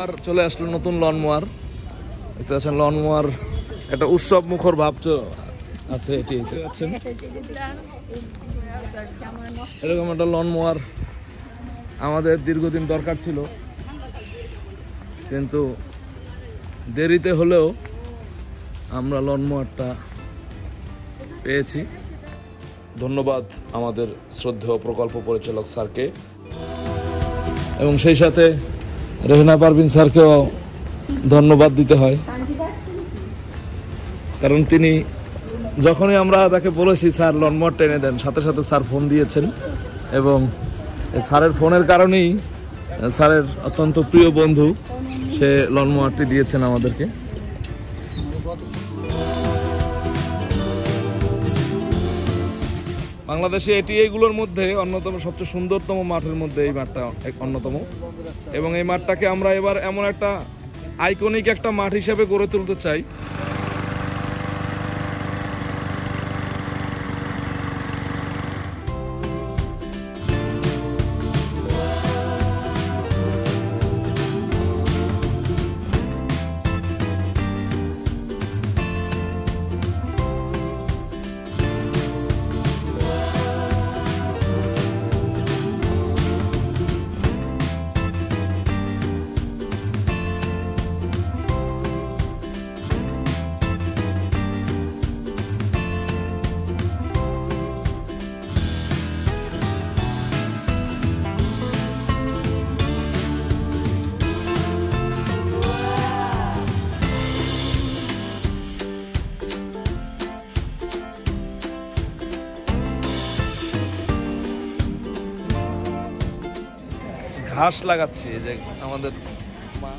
Mower চলে আসলো, নতুন লন মোয়ার দেখতে পাচ্ছেন লন মোয়ার একটা উৎসব মুখর ভাব আছে এটি, দেখতে পাচ্ছেন? এরকম একটা লন মোয়ার আমাদের দীর্ঘদিন দরকার ছিল। কিন্তু দেরিতে হলেও আমরা লন মোয়ারটা পেয়েছি। ধন্যবাদ আমাদের শ্রদ্ধেয় প্রকল্প পরিচালক স্যারকে। এবং সেই সাথে রেহনা পারভিন স্যারকেও ধন্যবাদ দিতে হয়। কারণ তিনি যখনই আমরা তাকে বলেছি, স্যার লনমোয়ার টেনে দেন, সাথে সাথে স্যার ফোন দিয়েছেন। এবং স্যারের ফোনের কারণেই স্যারের অত্যন্ত প্রিয় বন্ধু, সে লনমোয়ারটি দিয়েছেন আমাদেরকে। বাংলাদেশে এটি এইগুলোর মধ্যে অন্যতম সবচেয়ে সুন্দরতম মাঠের মধ্যে এই মাঠটা অন্যতম। এবং এই মাঠটাকে আমরা এবার এমন একটা আইকনিক একটা মাঠ হিসেবে গড়ে তুলতে চাই। হাঁস লাগাচ্ছি যে আমাদের মা।